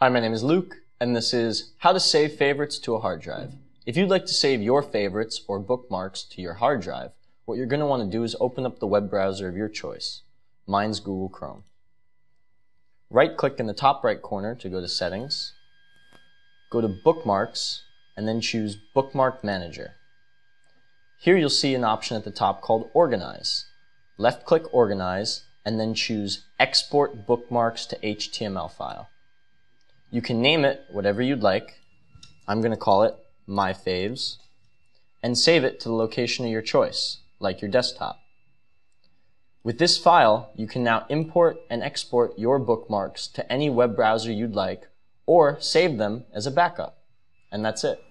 Hi, my name is Luke, and this is How to Save Favorites to a Hard Drive. If you'd like to save your favorites or bookmarks to your hard drive, what you're going to want to do is open up the web browser of your choice. Mine's Google Chrome. Right click in the top right corner to go to Settings. Go to Bookmarks, and then choose Bookmark Manager. Here you'll see an option at the top called Organize. Left click Organize, and then choose Export Bookmarks to HTML file. You can name it whatever you'd like. I'm going to call it My Faves, and save it to the location of your choice, like your desktop. With this file, you can now import and export your bookmarks to any web browser you'd like, or save them as a backup. And that's it.